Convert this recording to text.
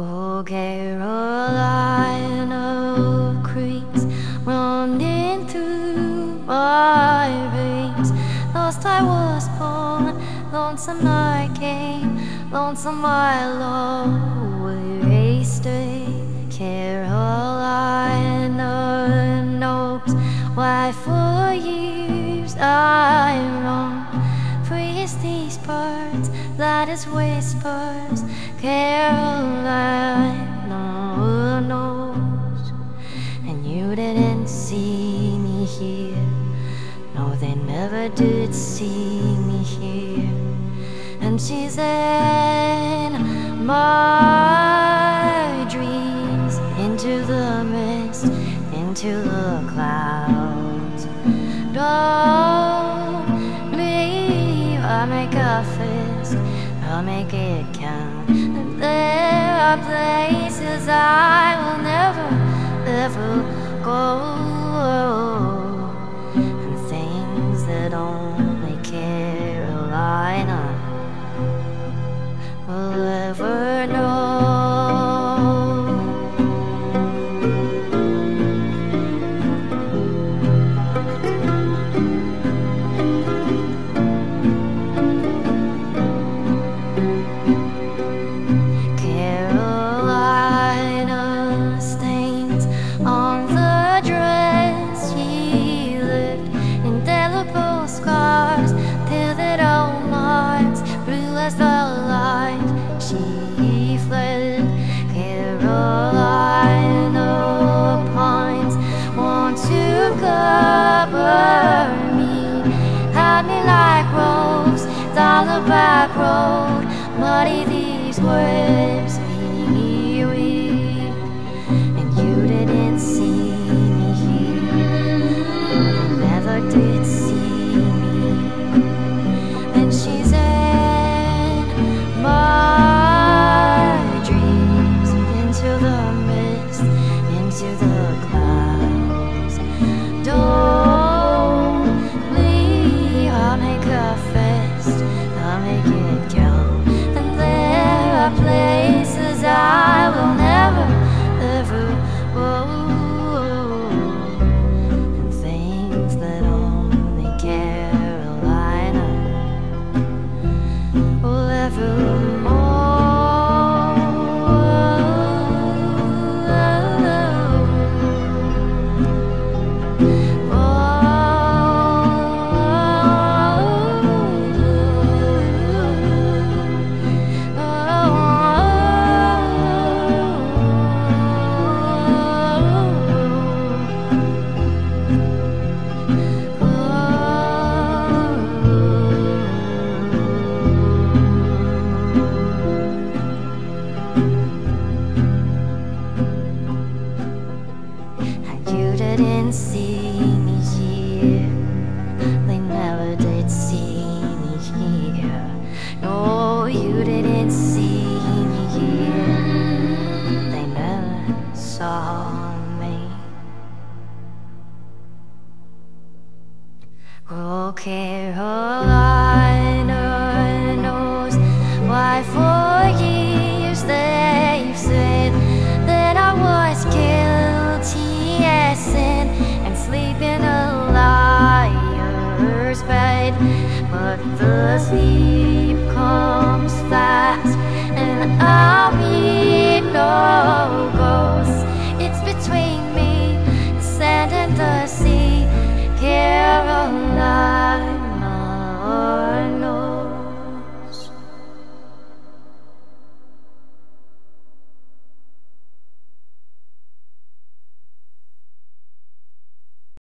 Oh, Carolina creeks running through my veins. Lost I was born, lonesome I came, lonesome I long wasted. Carolina knows why for years I roam. Freeze these birds, that is whispers. Carolina knows, and you didn't see me here. No, they never did see me here. And she's in my dreams, into the mist, into the clouds. Don't leave, I make a fist, I'll make it count. Places I will never, ever go. And things that only Carolina will ever know. Back road, muddy these webs didn't see me here. They never did see me here. No, you didn't see me here. They never saw me. Oh, see.